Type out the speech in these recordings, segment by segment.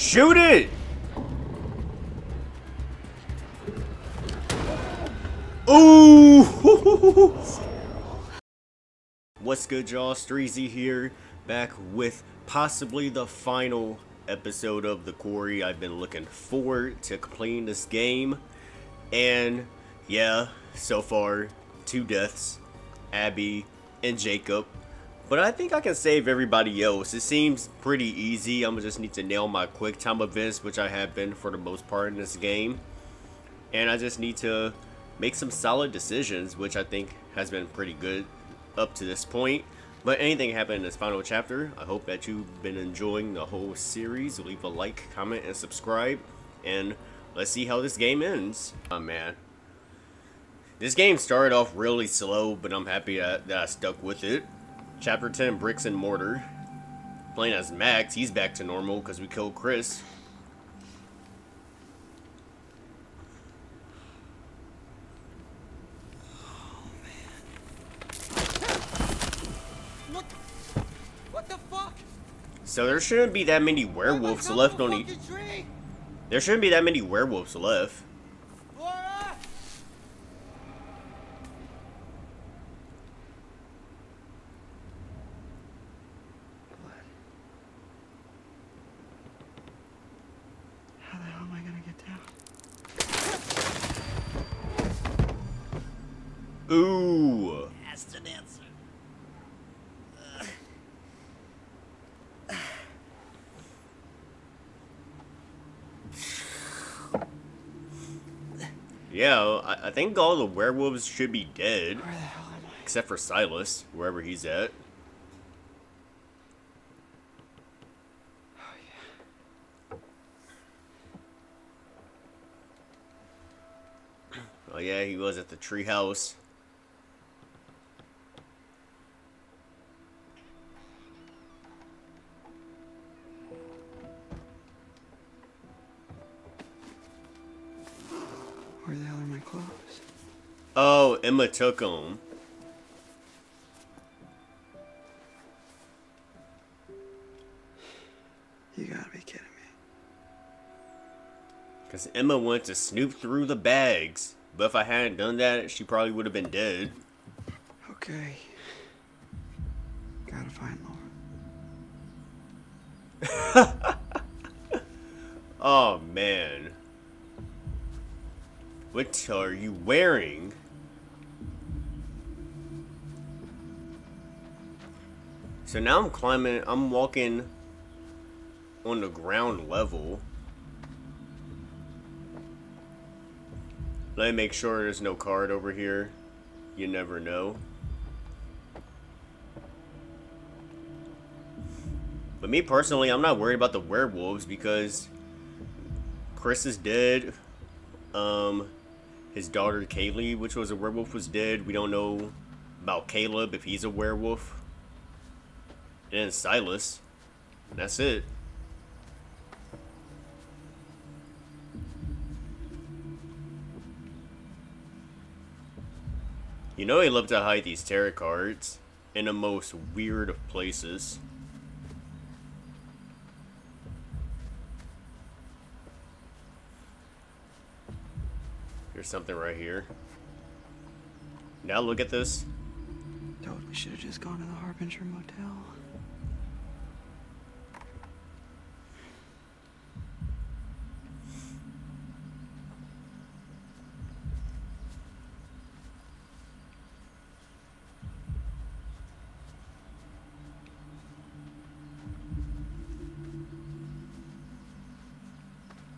Shoot it! Ooh! What's good, y'all? Streezy here, back with possibly the final episode of the Quarry. I've been looking forward to completing this game, and yeah, so far, two deaths, Abi and Jacob. But I think I can save everybody else. It seems pretty easy. I'm just need to nail my quick time events, which I have been for the most part in this game. And I just need to make some solid decisions, which I think has been pretty good up to this point. But anything happen in this final chapter, I hope that you've been enjoying the whole series. Leave a like, comment, and subscribe. And let's see how this game ends. Oh man. This game started off really slow, but I'm happy that, that I stuck with it. Chapter 10, Bricks and Mortar. Playing as Max, he's back to normal because we killed Chris. What? What the fuck? So there shouldn't be that many werewolves left on each... There shouldn't be that many werewolves left. Laura! How the hell am I gonna get down? Ooh. Asked an answer. Yeah, I, I think all the werewolves should be dead. Where the hell am I? Except for Silas, wherever he's at. Oh yeah. Oh yeah, he was at the treehouse. Emma took him. You gotta be kidding me. Because Emma went to snoop through the bags. But if I hadn't done that, she probably would have been dead. Okay. Gotta find Laura. Oh man. What are you wearing? So now I'm climbing, I'm walking on the ground level. Let me make sure there's no card over here. You never know. But me personally, I'm not worried about the werewolves because Chris is dead. Um, his daughter Kaylee, which was a werewolf, was dead. We don't know about Caleb if he's a werewolf. And Silas. That's it. You know he loved to hide these tarot cards in the most weird of places. There's something right here. Now look at this. Totally should have just gone to the Harbinger Motel.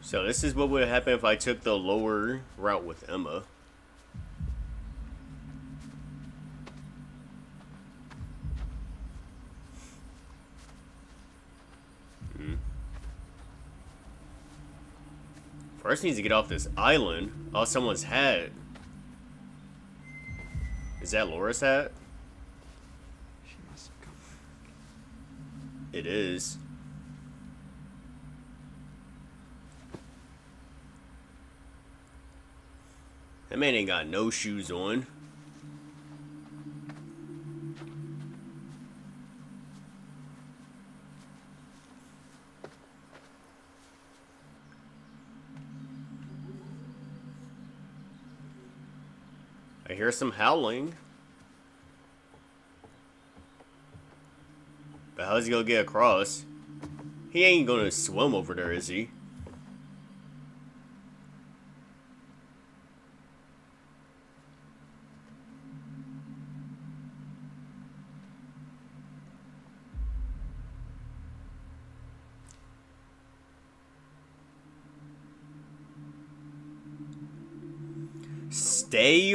So this is what would happen if I took the lower route with Emma. Hmm. First needs to get off this island. Oh, someone's hat. Is that Laura's hat? She must come back. It is. That man ain't got no shoes on. I hear some howling. But how's he gonna get across? He ain't gonna swim over there, is he?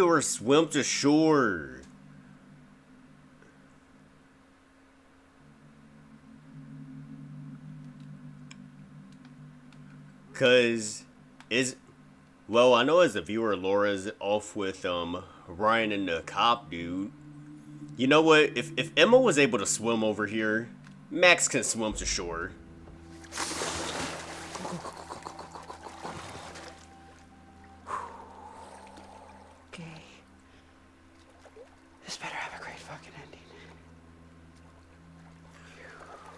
Or swim to shore. Cause is well, I know as a viewer, Laura's off with um Ryan and the cop dude. You know what? If if Emma was able to swim over here, Max can swim to shore. Okay. This better have a great fucking ending.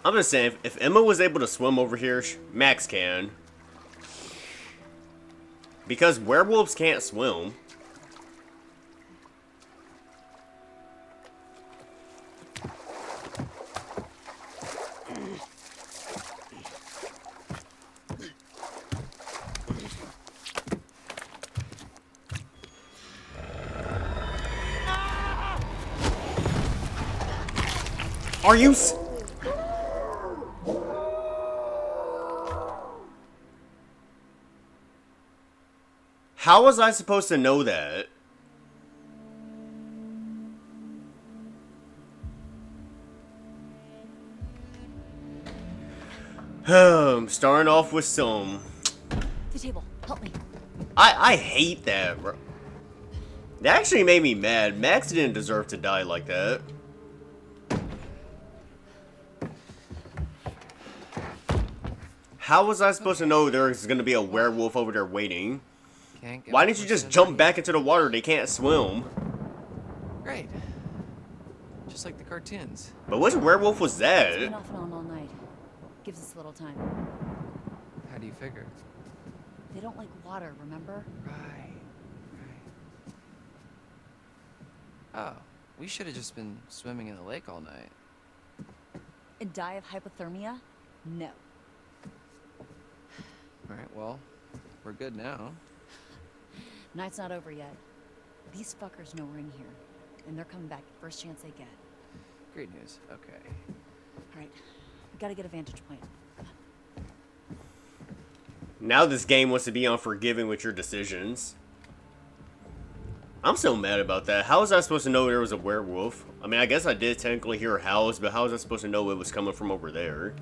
I'm just saying, if, if Emma was able to swim over here, Max can. Because werewolves can't swim. Are you How was I supposed to know that? Um, starting off with some. The table. Help me. I I hate that. Bro. That actually made me mad. Max didn't deserve to die like that. How was I supposed to know there was gonna be a werewolf over there waiting? Can't get Why much didn't you just jump back into the water? They can't swim. Great. Just like the cartoons. But which werewolf was It's that? been off and on all night. Gives us a little time. How do you figure? They don't like water, remember? Right. Right. Oh, we should have just been swimming in the lake all night. And die of hypothermia? No. All right. Well, we're good now. Night's not over yet. These fuckers know we're in here. And they're coming back first chance they get. Great news. Okay. Alright. We gotta get a vantage point. Now this game wants to be unforgiving with your decisions. I'm so mad about that. How was I supposed to know there was a werewolf? I mean, I guess I did technically hear a howls, but how was I supposed to know it was coming from over there?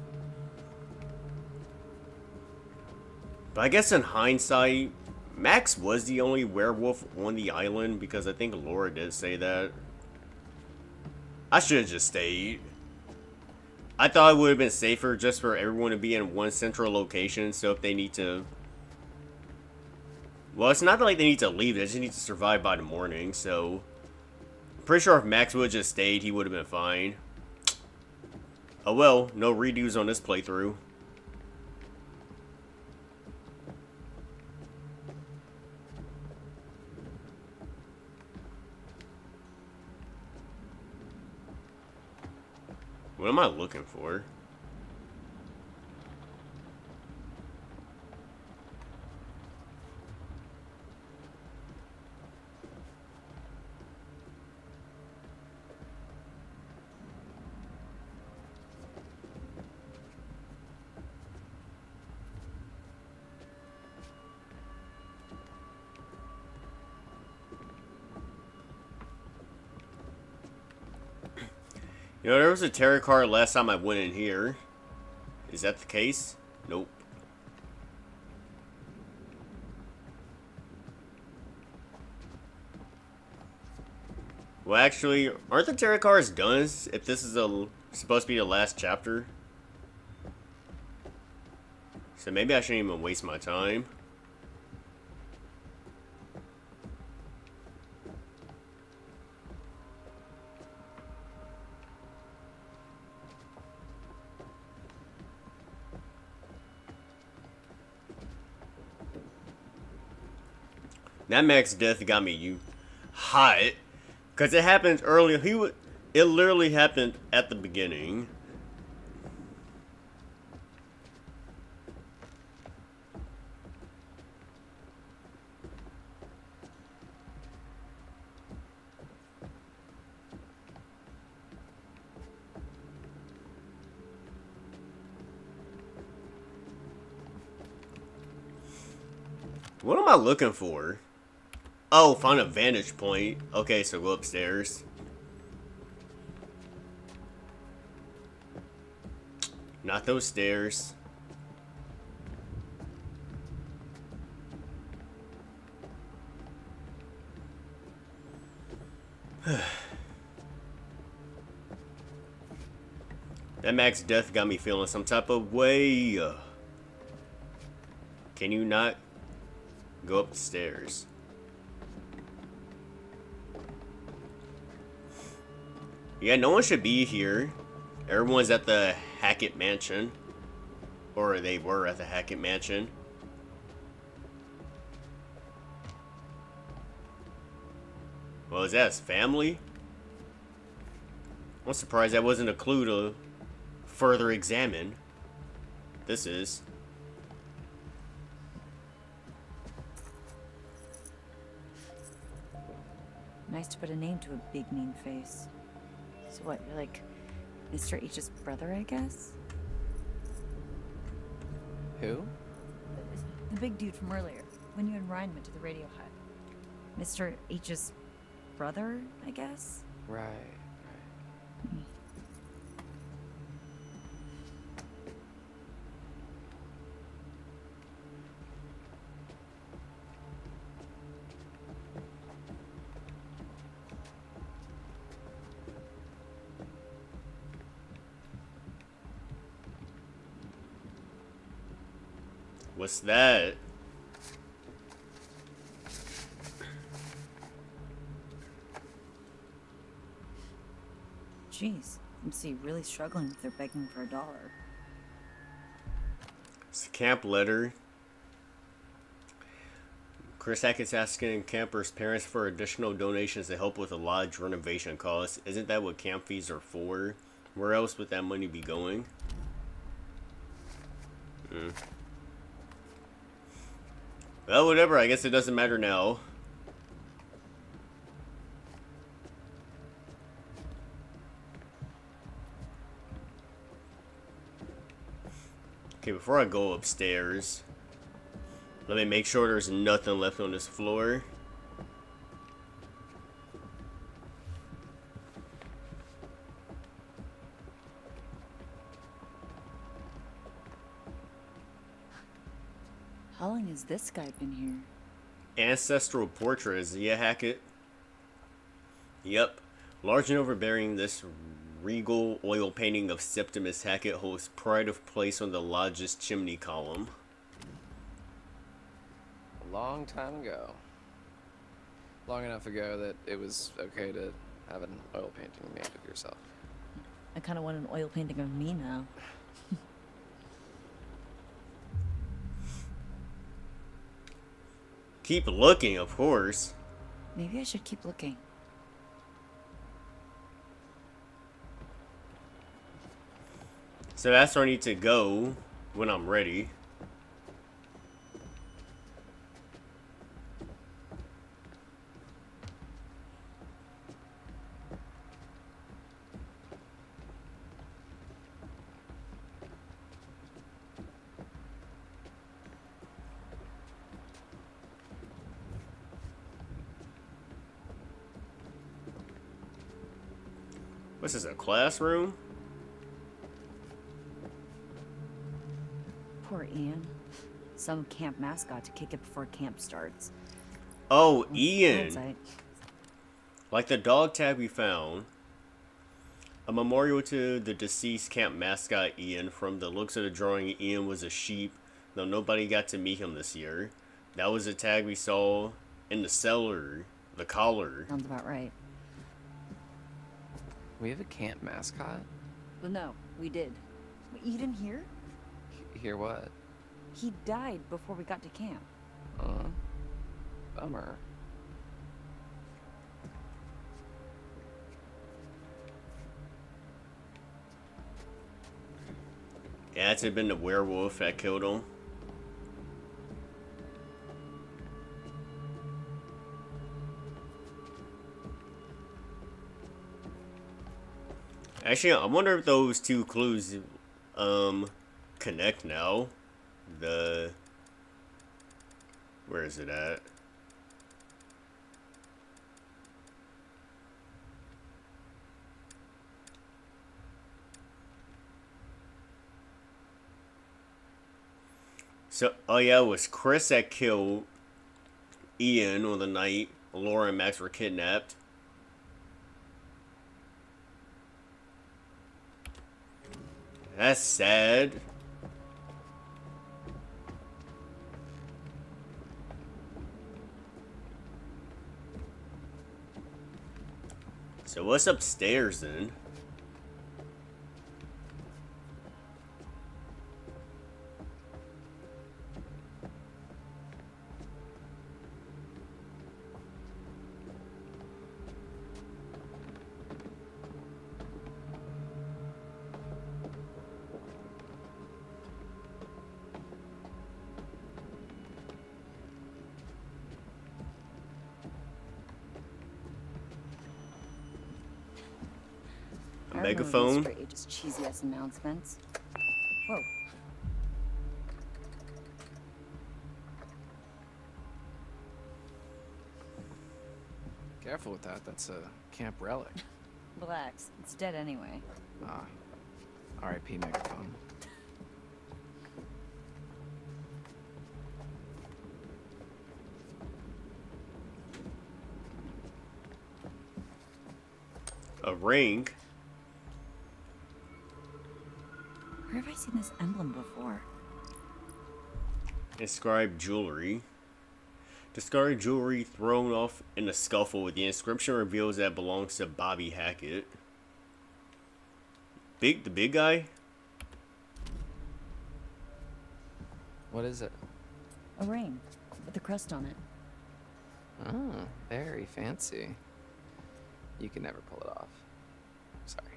But I guess in hindsight, Max was the only werewolf on the island because I think Laura did say that. I should have just stayed. I thought it would have been safer just for everyone to be in one central location, so if they need to... Well, it's not like they need to leave, they just need to survive by the morning, so... Pretty sure if Max would have just stayed, he would have been fine. Oh well, no redos on this playthrough. What am I looking for? You know, there was a tarot card last time I went in here. Is that the case? Nope. Well, actually, aren't the tarot cards done if this is a, supposed to be the last chapter? So maybe I shouldn't even waste my time. That max death got me you hot. Because it happens earlier. He would. It literally happened at the beginning. What am I looking for? Oh, find a vantage point. Okay, so go upstairs. Not those stairs. that max death got me feeling some type of way. Can you not go up the stairs? Yeah, no one should be here. Everyone's at the Hackett Mansion. Or they were at the Hackett Mansion. Well, is that family? I'm surprised that wasn't a clue to further examine. This is. Nice to put a name to a big mean face. So what, you're like Mr. H's brother, I guess? Who? The big dude from earlier, when you and Ryan went to the radio hut. Mr. H's brother, I guess? Right, right. What's that? Jeez, see really struggling if they're begging for a dollar. It's a camp letter. Chris Hackett's asking campers' parents for additional donations to help with the lodge renovation costs. Isn't that what camp fees are for? Where else would that money be going? Hmm. Well, whatever. I guess it doesn't matter now. Okay, before I go upstairs, let me make sure there's nothing left on this floor. How long has this guy been here? Ancestral portrait is yeah, Hackett. Yep. Large and overbearing, this regal oil painting of Septimus Hackett holds pride of place on the lodge's chimney column. A long time ago. Long enough ago that it was okay to have an oil painting made of yourself. I kind of want an oil painting of me now. Keep looking, of course. Maybe I should keep looking. So that's where I need to go when I'm ready. What's is a classroom? Poor Ian. Some camp mascot to kick it before camp starts. Oh, Ian. Like the dog tag we found. A memorial to the deceased camp mascot Ian. From the looks of the drawing, Ian was a sheep, though nobody got to meet him this year. That was a tag we saw in the cellar, the collar. Sounds about right. We have a camp mascot? Well, no, we did. You didn't hear? H hear what? He died before we got to camp. Uh, bummer. Yeah, it had been the werewolf that killed him. Actually, I wonder if those two clues um connect now. The where is it at? So, oh yeah, it was Chris that killed Ian on the night Laura and Max were kidnapped. That's sad. So what's upstairs then? Megaphone? Mr. H's cheesy ass announcements. Whoa. Careful with that. That's a camp relic. Relax. It's dead anyway. Ah. R.I.P. megaphone. A ring? Where have I seen this emblem before? Inscribed jewelry. Discarded jewelry thrown off in a scuffle with the inscription reveals that it belongs to Bobby Hackett. Big, the big guy? What is it? A ring with a crest on it. Oh, very fancy. You can never pull it off. Sorry.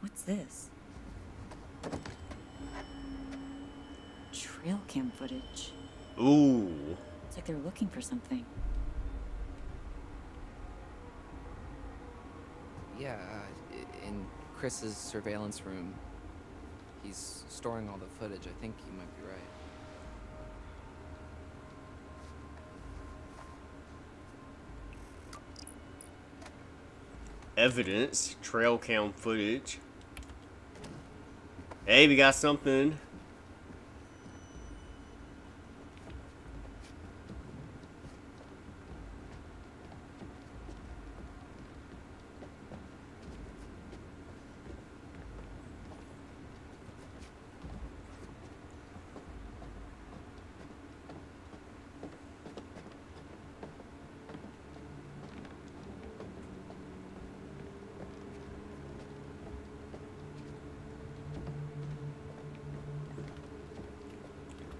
What's this? Trail cam footage. Ooh. It's like for something. Yeah, uh, in Chris's surveillance room, he's storing all the footage. I think you might be right. Evidence. Trail cam footage. Hey, we got something.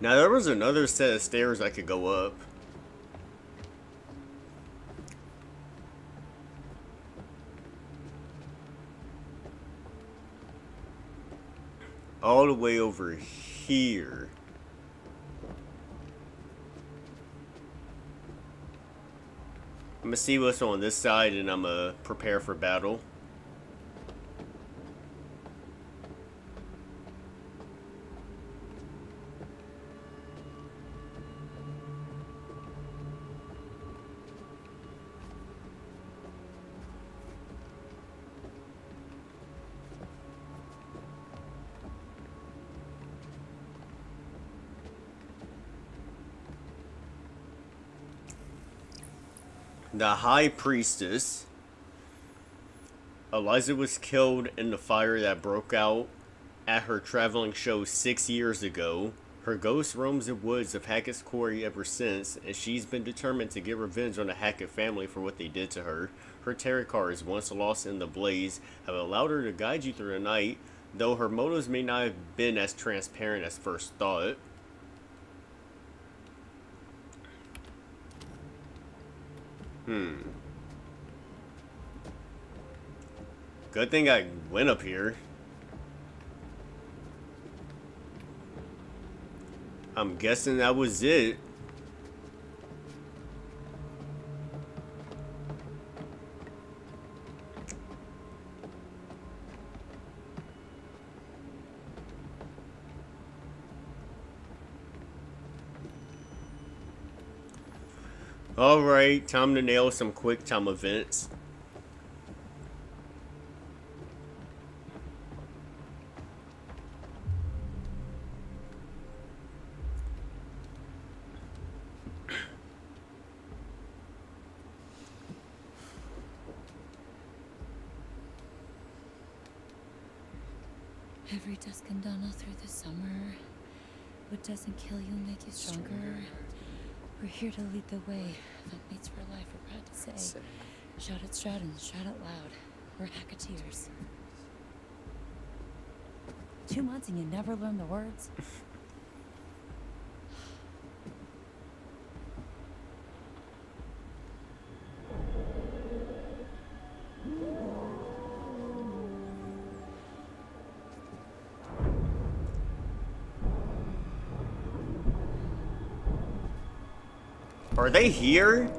Now there was another set of stairs I could go up. All the way over here. I'm gonna see what's on this side and I'm gonna prepare for battle. The High Priestess. Eliza was killed in the fire that broke out at her traveling show six years ago Her ghost roams the woods of Hackett's quarry ever since, and she's been determined to get revenge on the Hackett family for what they did to her. Her tarot cards, once lost in the blaze, have allowed her to guide you through the night, though her motives may not have been as transparent as first thought. Hmm. Good thing I went up here. I'm guessing that was it. Alright, time to nail some quick time events. Every dusk and dawn all through the summer. What doesn't kill you make you stronger. We're here to lead the way. That mates for life, we're proud to say. Say. Shout at Stratton, shout out loud. We're Hacketeers. Two months and you never learn the words? Are they here?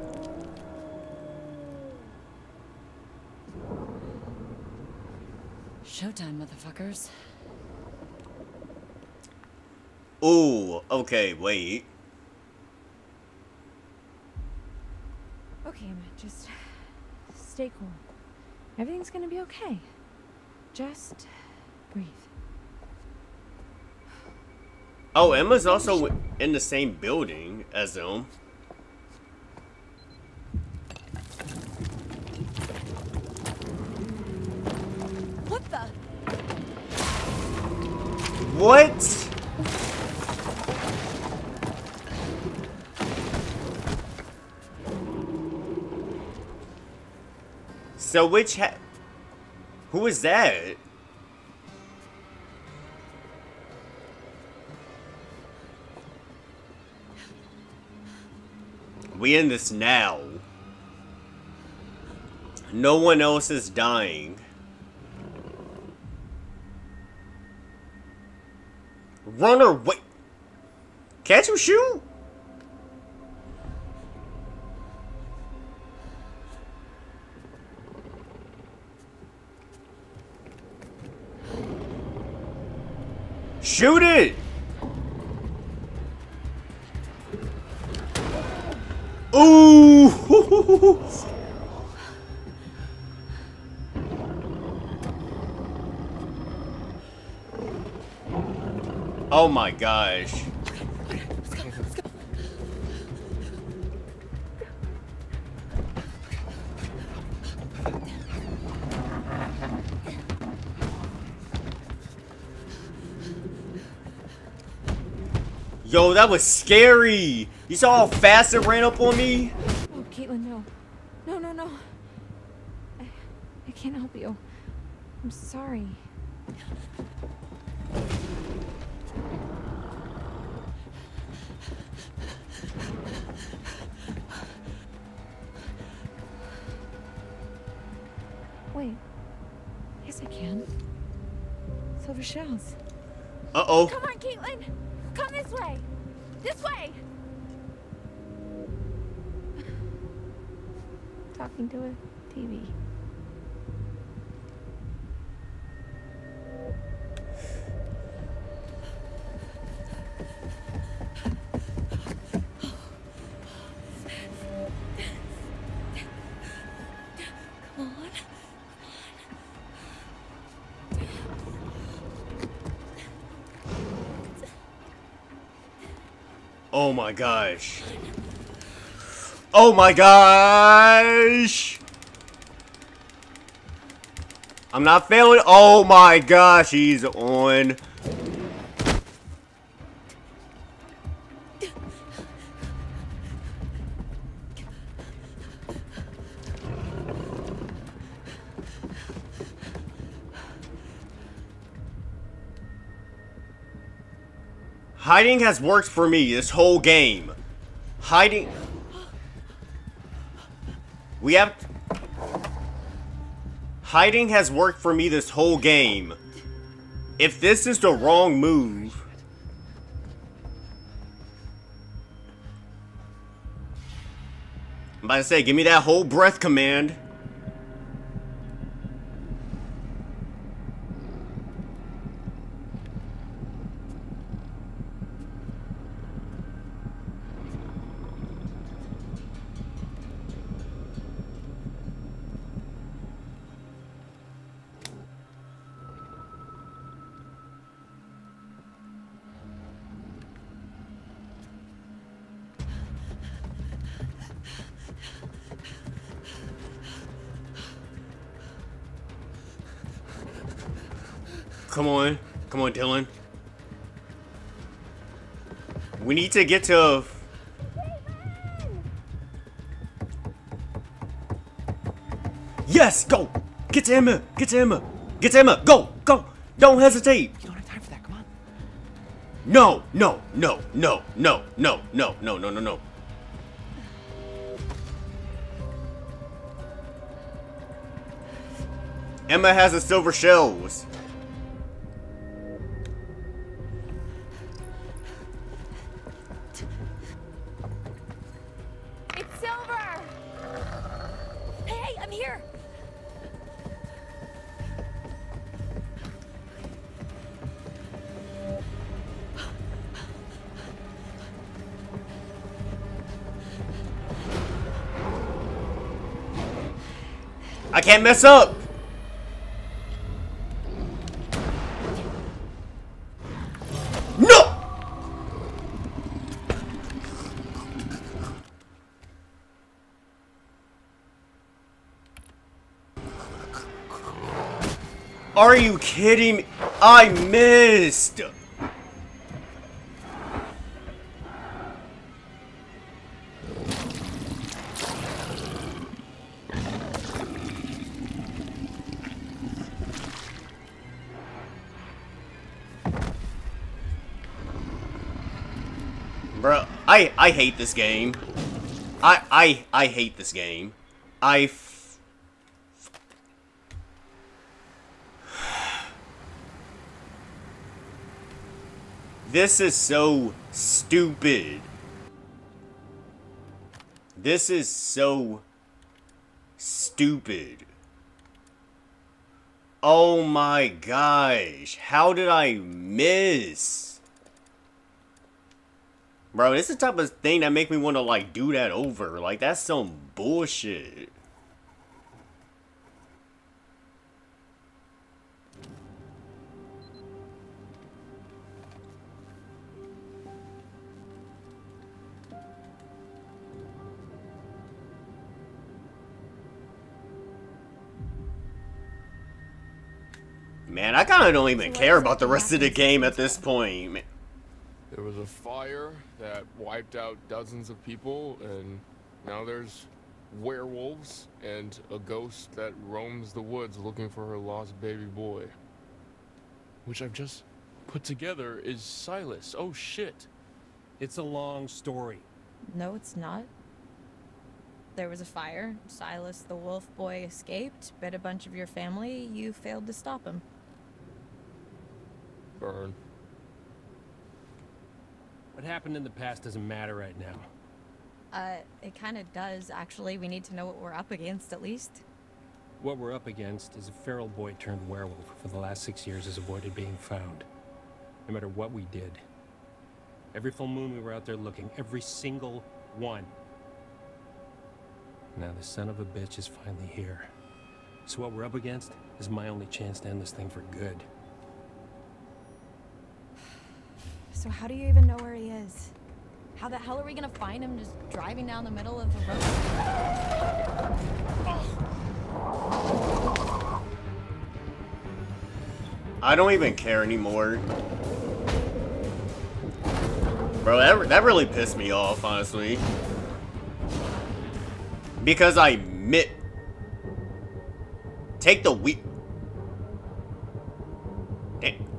Showtime, motherfuckers. Ooh, okay, wait. Okay, Emma, just stay cool. Everything's gonna be okay. Just breathe. Oh, Emma's also in the same building as them. So which ha- Who is that? We in this now. No one else is dying. Runner, wait. Can't you shoot? Shoot it! Ooh! Oh my gosh. Yo, that was scary. You saw how fast it ran up on me? Oh, Kaitlyn, no. No, no, no. I, I can't help you. I'm sorry. Wait. Yes, I can. Silver shells. Uh-oh. Come on, Kaitlyn! Come this way! This way! Talking to a TV. My gosh. Oh my gosh! I'm not failing. Oh my gosh, he's on. Hiding has worked for me this whole game. Hiding... We have... Hiding has worked for me this whole game. If this is the wrong move... I'm about to say, give me that whole breath command. To get to... Yes, go! Get to Emma! Get to Emma! Get to Emma! Go! Go! Don't hesitate! You don't have time for that. Come on. No! No! No! No! No! No! No! No! No! No! No! Emma has the silver shells. I'm here! I can't mess up! No! Are you kidding me? I missed! Bro, I I hate this game. I I I hate this game. I f- This is so stupid. This is so stupid. Oh my gosh. How did I miss? Bro, this is the type of thing that make me want to like do that over. Like that's some bullshit. Man, I kind of don't even care about the rest of the game at this point. There was a fire that wiped out dozens of people, and now there's werewolves and a ghost that roams the woods looking for her lost baby boy. Which I've just put together is Silas. Oh shit. It's a long story. No, it's not. There was a fire. Silas the wolf boy escaped, bit a bunch of your family. You failed to stop him. Burn. What happened in the past doesn't matter right now. Uh, it kind of does, actually. We need to know what we're up against, at least. What we're up against is a feral boy turned werewolf for the last six years has avoided being found. No matter what we did. Every full moon we were out there looking, every single one. Now the son of a bitch is finally here. So what we're up against is my only chance to end this thing for good. How do you even know where he is? How the hell are we gonna find him just driving down the middle of the road? I don't even care anymore. Bro, that, that really pissed me off, honestly. Because I mit. Take the we.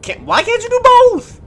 Can't, why can't you do both?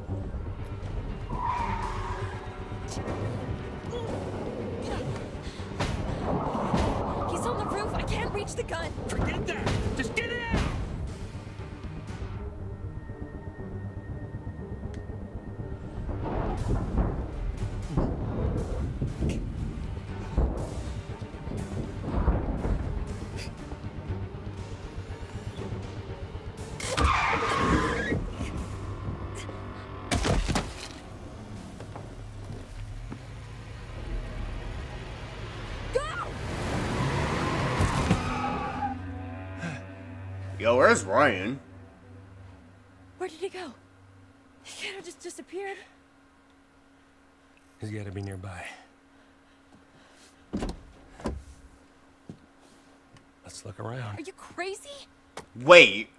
Where's Ryan? Where did he go? He kind of just disappeared. He's gotta be nearby. Let's look around. Are you crazy? Wait.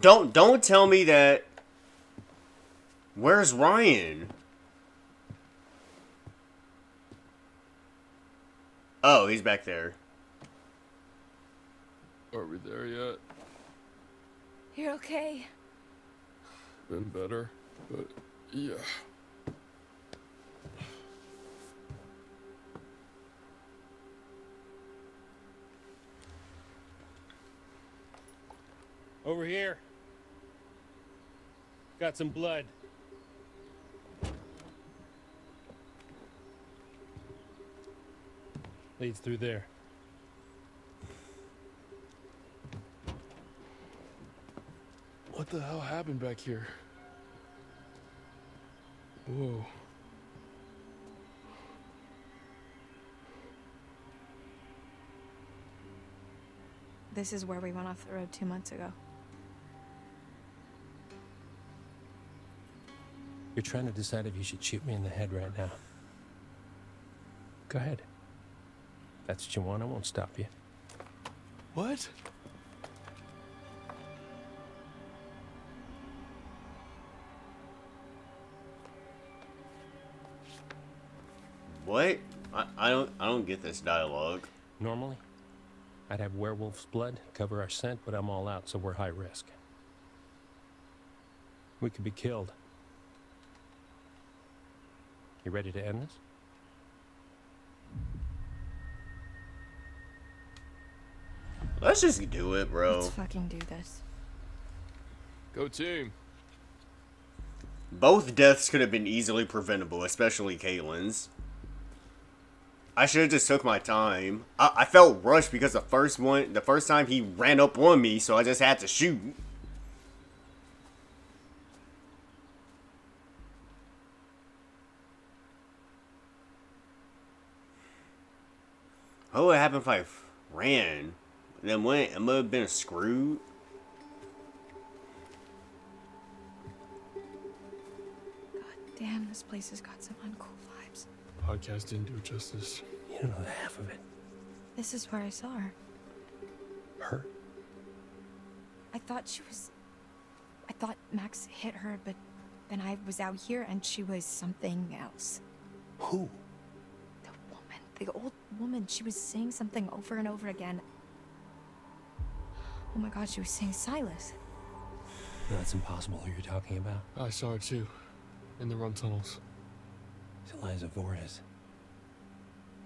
Don't don't tell me that Where's Ryan? Oh, he's back there. Are we there yet? You're okay. Been better, but yeah. Over here. Got some blood. Leads through there. What the hell happened back here? Whoa. This is where we went off the road two months ago. You're trying to decide if you should shoot me in the head right now. Go ahead. If that's what you want. I won't stop you. What? What? I, I don't I don't get this dialogue. Normally, I'd have werewolf's blood cover our scent, but I'm all out, so we're high risk. We could be killed. You ready to end this? Let's just do it, bro. Let's fucking do this. Go team. Both deaths could have been easily preventable, especially Kaitlyn's. I should have just took my time. I, I felt rushed because the first one, the first time he ran up on me, so I just had to shoot. Oh, what would happen if I ran? Then went, it would have been screwed. God damn, this place has got some uncool. Podcast didn't do it justice. You don't know the half of it. This is where I saw her. Her? I thought she was. I thought Max hit her, but then I was out here and she was something else. Who? The woman. The old woman. She was saying something over and over again. Oh my god, she was saying Silas. No, that's impossible who you're talking about. I saw her too. In the run tunnels. It's Eliza Vorez.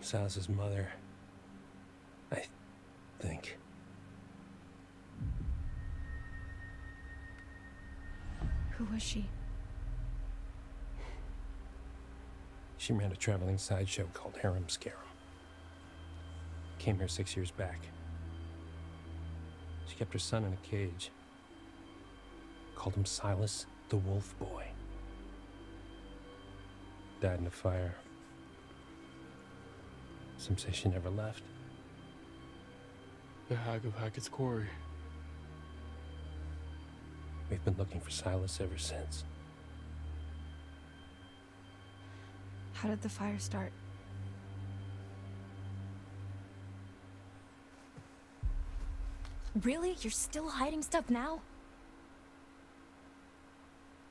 Silas's mother. I think. Who was she? She ran a traveling sideshow called Harem Scarum. Came here six years back. She kept her son in a cage. Called him Silas the Wolf Boy. Died in a fire. Some say she never left. The Hag of Hackett's Quarry. We've been looking for Silas ever since. How did the fire start? Really? You're still hiding stuff now?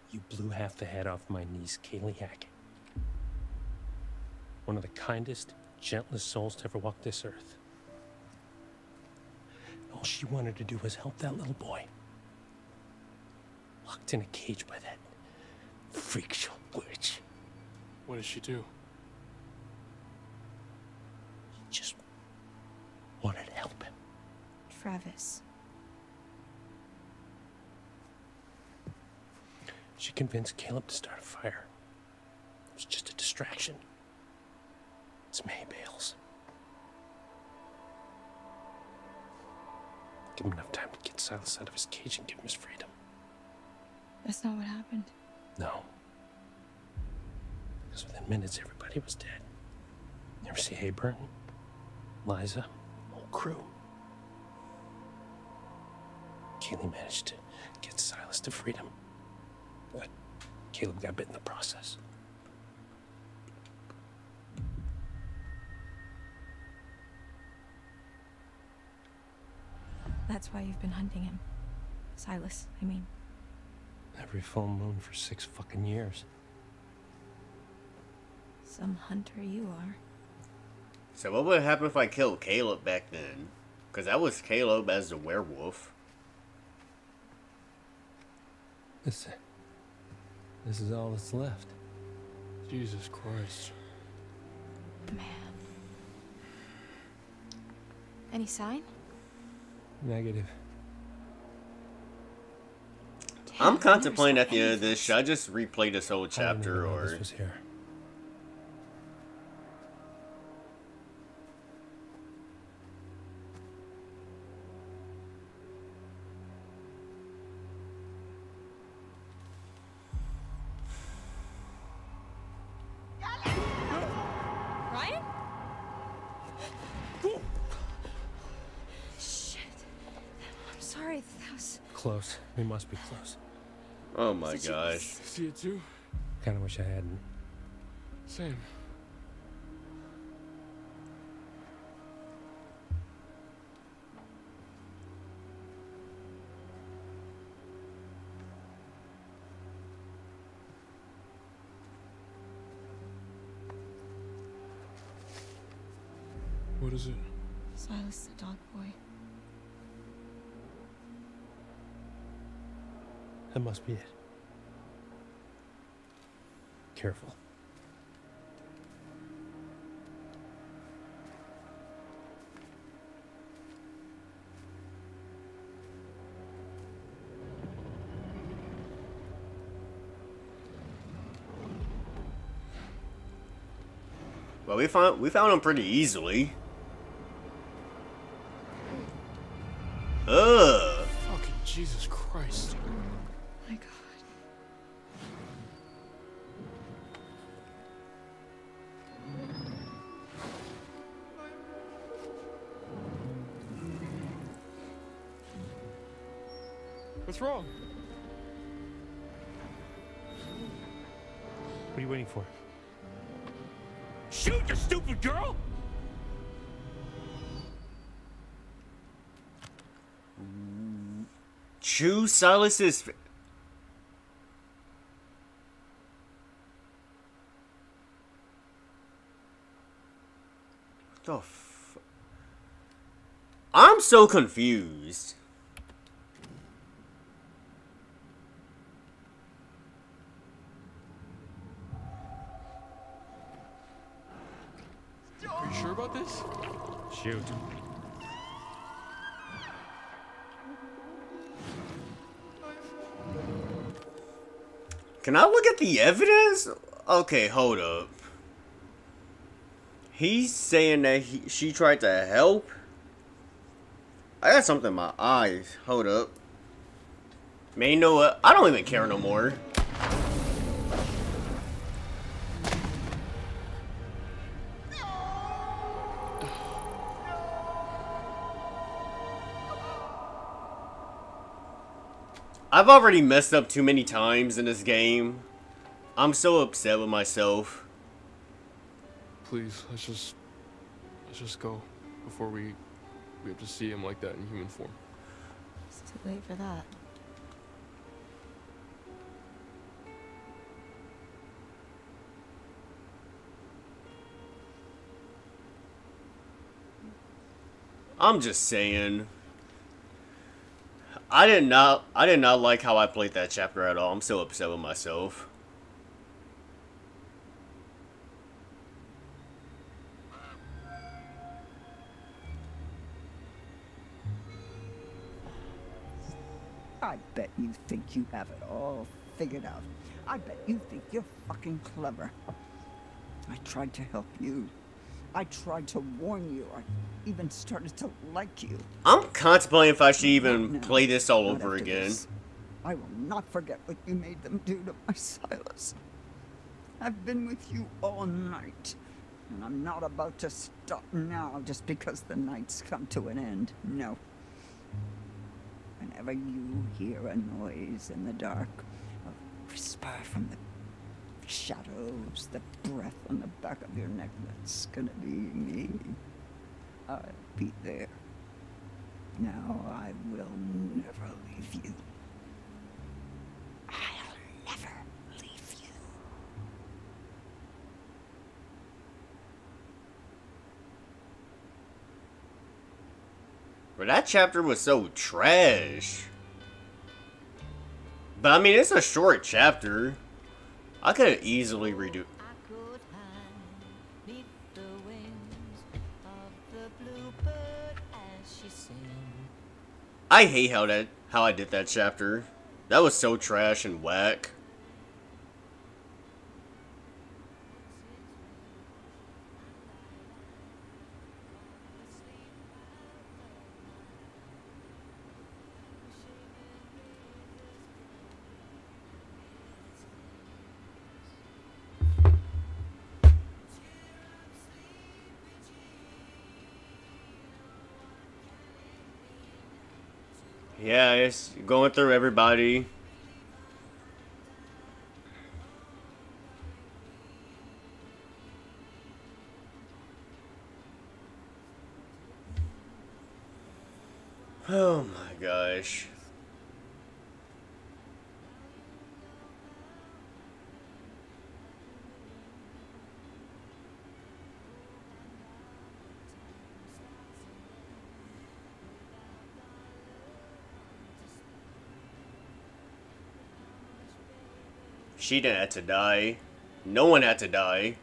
You blew half the head off my niece, Kaylee Hackett. One of the kindest, gentlest souls to ever walk this earth. All she wanted to do was help that little boy. Locked in a cage by that freak show witch. What did she do? She just wanted to help him. Travis. She convinced Caleb to start a fire. It was just a distraction. It's May Bales. Give him enough time to get Silas out of his cage and give him his freedom. That's not what happened. No. Because within minutes, everybody was dead. You ever see Hayburn? Liza? Whole crew. Kaylee managed to get Silas to freedom. But Caleb got bit in the process. That's why you've been hunting him. Silas, I mean. Every full moon for six fucking years. Some hunter you are. So what would happen if I killed Caleb back then? Because that was Caleb as the werewolf. This, this is all that's left. Jesus Christ. Man. Any sign? Negative. I'm contemplating at the end of this, should I just replay this whole chapter even or... this was here. Sorry. That was. Close. We must be close. Oh my Did you- gosh. See you too? Kind of wish I hadn't. Same. Must be it. Careful. Well, we found we found him pretty easily. What's wrong? What are you waiting for? Shoot, you stupid girl! Chew Silas's. f- What the f- I'm so confused. Are you sure about this? Shoot. Can I look at the evidence? Okay, hold up. He's saying that he, she tried to help. I got something in my eyes. Hold up. Man, you know what? I don't even care no more. I've already messed up too many times in this game. I'm so upset with myself. Please, let's just let's just go before we we have to see him like that in human form. It's too late for that. I'm just saying. I did not I did not like how I played that chapter at all. I'm so upset with myself. I bet you think you have it all figured out. I bet you think you're fucking clever. I tried to help you. I tried to warn you. I even started to like you. I'm contemplating if I should even No, play this all over again. this. I will not forget what you made them do to my Silas. I've been with you all night, and I'm not about to stop now just because the night's come to an end. No. Whenever you hear a noise in the dark, a whisper from the shadows, the breath on the back of your neck, that's gonna be me. I'll be there. Now I will never leave you. I'll never leave you. But that chapter was so trash. But I mean, it's a short chapter. I could have easily redo. I hate how that how I did that chapter. That was so trash and whack. It's going through everybody. Oh my gosh. She didn't have to die. No one had to die.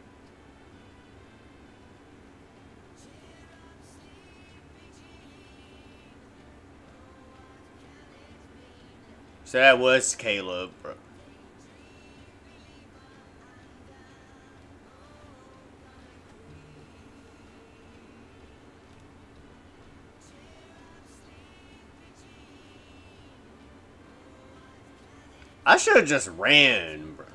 So that was Caleb. Should have just ran, bro.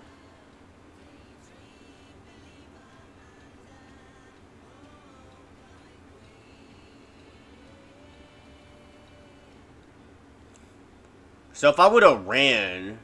So if I would have ran,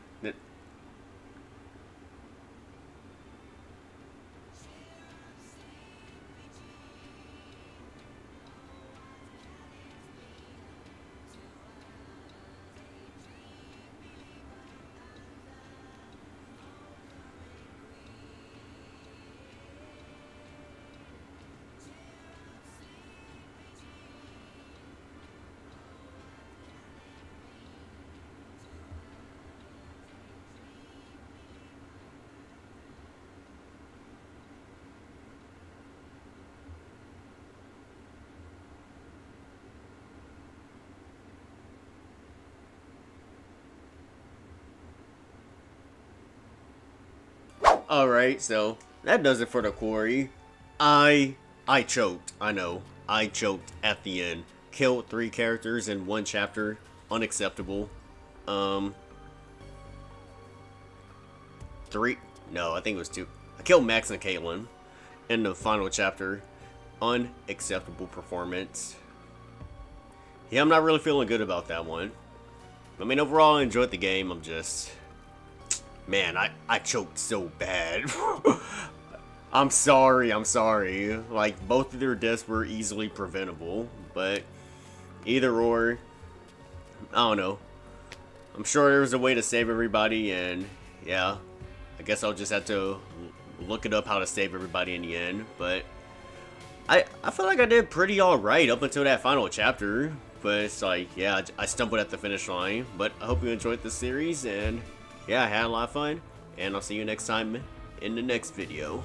Alright, so that does it for the quarry. I I choked. I know. I choked at the end. Killed three characters in one chapter. Unacceptable. Um three no, I think it was two. I killed Max and Kaitlyn in the final chapter. Unacceptable performance. Yeah, I'm not really feeling good about that one. I mean, overall, I enjoyed the game. I'm just Man, I, I choked so bad. I'm sorry, I'm sorry. Like, both of their deaths were easily preventable, but either or, I don't know. I'm sure there was a way to save everybody, and yeah, I guess I'll just have to look it up how to save everybody in the end, but I, I feel like I did pretty alright up until that final chapter, but it's like, yeah, I stumbled at the finish line, but I hope you enjoyed this series, and yeah, I had a lot of fun, and I'll see you next time in the next video.